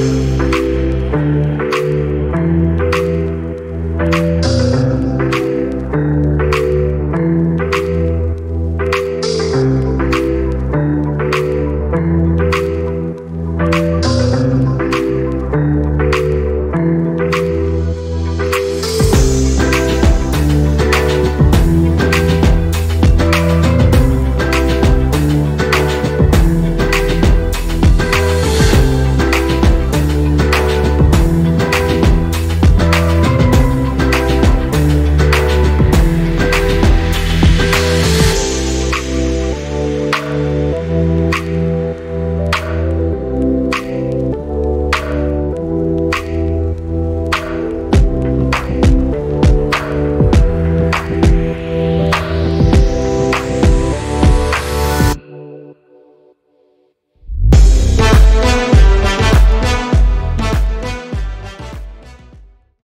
you.